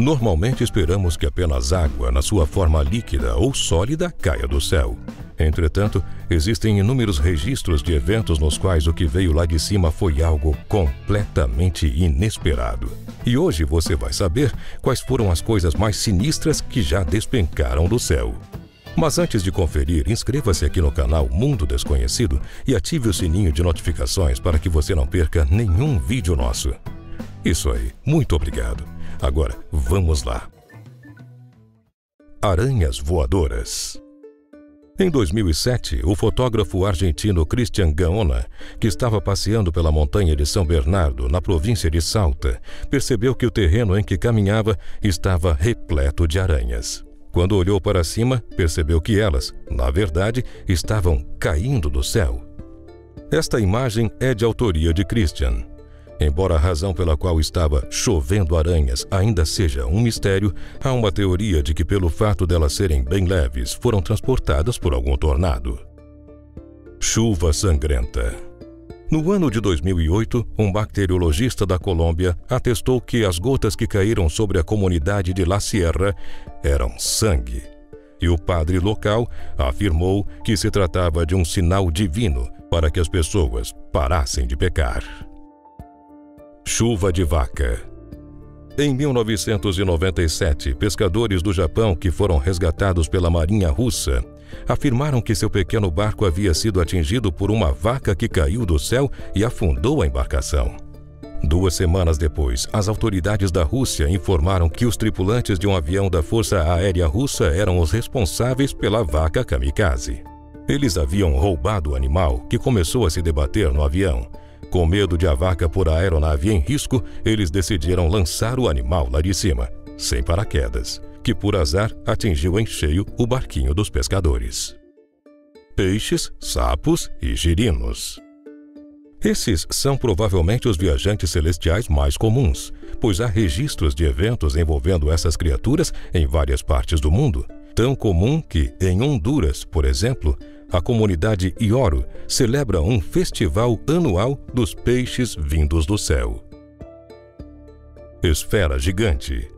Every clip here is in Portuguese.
Normalmente esperamos que apenas água, na sua forma líquida ou sólida, caia do céu. Entretanto, existem inúmeros registros de eventos nos quais o que veio lá de cima foi algo completamente inesperado. E hoje você vai saber quais foram as coisas mais sinistras que já despencaram do céu. Mas antes de conferir, inscreva-se aqui no canal Mundo Desconhecido e ative o sininho de notificações para que você não perca nenhum vídeo nosso. Isso aí, muito obrigado. Agora, vamos lá. Aranhas voadoras. Em 2007, o fotógrafo argentino Christian Gaona, que estava passeando pela montanha de São Bernardo, na província de Salta, percebeu que o terreno em que caminhava estava repleto de aranhas. Quando olhou para cima, percebeu que elas, na verdade, estavam caindo do céu. Esta imagem é de autoria de Christian. Embora a razão pela qual estava chovendo aranhas ainda seja um mistério, há uma teoria de que, pelo fato delas serem bem leves, foram transportadas por algum tornado. Chuva sangrenta. No ano de 2008, um bacteriologista da Colômbia atestou que as gotas que caíram sobre a comunidade de La Sierra eram sangue. E o padre local afirmou que se tratava de um sinal divino para que as pessoas parassem de pecar. Chuva de vaca. Em 1997, pescadores do Japão que foram resgatados pela Marinha Russa afirmaram que seu pequeno barco havia sido atingido por uma vaca que caiu do céu e afundou a embarcação. Duas semanas depois, as autoridades da Rússia informaram que os tripulantes de um avião da Força Aérea Russa eram os responsáveis pela vaca kamikaze. Eles haviam roubado o animal, que começou a se debater no avião, com medo de a vaca pôr a aeronave em risco, eles decidiram lançar o animal lá de cima, sem paraquedas, que por azar atingiu em cheio o barquinho dos pescadores. Peixes, sapos e girinos. Esses são provavelmente os viajantes celestiais mais comuns, pois há registros de eventos envolvendo essas criaturas em várias partes do mundo. Tão comum que, em Honduras, por exemplo, a comunidade Ioro celebra um festival anual dos peixes vindos do céu. Esfera gigante.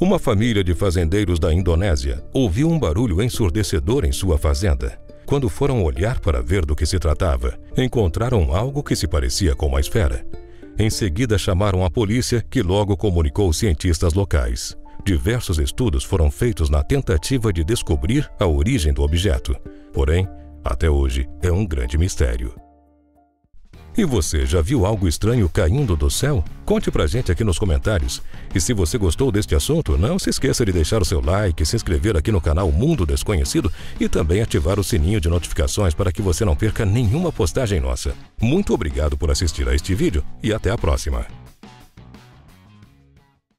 Uma família de fazendeiros da Indonésia ouviu um barulho ensurdecedor em sua fazenda. Quando foram olhar para ver do que se tratava, encontraram algo que se parecia com uma esfera. Em seguida, chamaram a polícia, que logo comunicou cientistas locais. Diversos estudos foram feitos na tentativa de descobrir a origem do objeto. Porém, até hoje é um grande mistério. E você já viu algo estranho caindo do céu? Conte pra gente aqui nos comentários. E se você gostou deste assunto, não se esqueça de deixar o seu like, se inscrever aqui no canal Mundo Desconhecido e também ativar o sininho de notificações para que você não perca nenhuma postagem nossa. Muito obrigado por assistir a este vídeo e até a próxima.